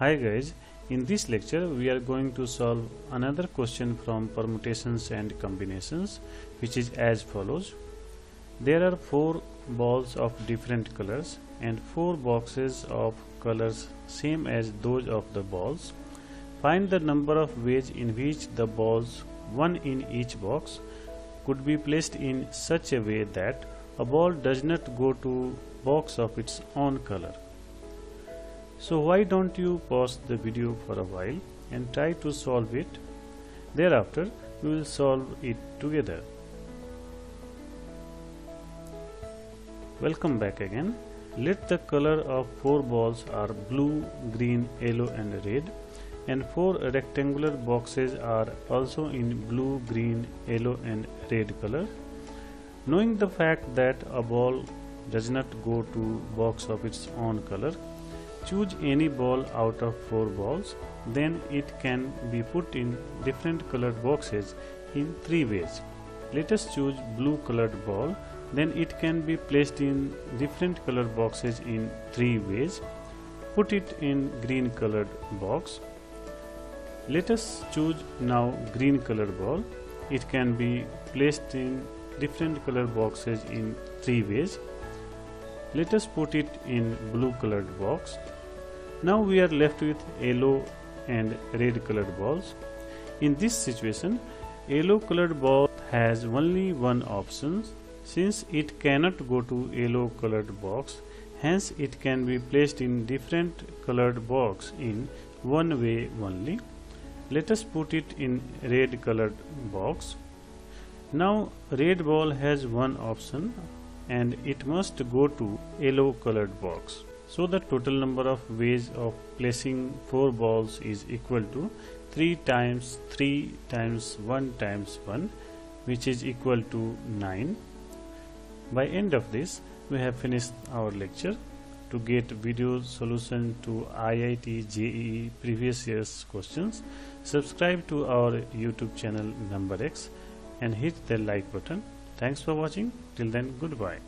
Hi guys, in this lecture we are going to solve another question from permutations and combinations which is as follows. There are four balls of different colors and four boxes of colors same as those of the balls. Find the number of ways in which the balls, one in each box, could be placed in such a way that a ball does not go to box of its own color. So why don't you pause the video for a while and try to solve it. Thereafter we will solve it together. Welcome back again. Let the color of four balls are blue, green, yellow and red and four rectangular boxes are also in blue, green, yellow and red color. Knowing the fact that a ball does not go to box of its own color, choose any ball out of four balls then it can be put in different colored boxes in three ways. Let us choose blue colored ball then it can be placed in different colored boxes in three ways. Put it in green colored box let us choose now green color ball. It can be placed in different color boxes in three ways. Let us put it in blue colored box. Now we are left with yellow and red colored balls. In this situation, yellow colored ball has only one option since it cannot go to yellow colored box hence it can be placed in different colored box in one way only let us put it in red colored box now red ball has one option and it must go to yellow colored box. So the total number of ways of placing four balls is equal to 3 times 3 times 1 times 1 which is equal to 9 by end of this we have finished our lecture. To get video solution to IIT JEE previous year's questions subscribe to our YouTube channel NumberX and hit the like button thanks for watching. Till then goodbye